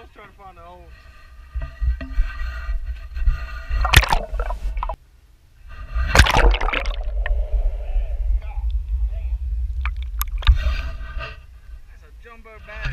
else trying to find the hole. Jumbo bag.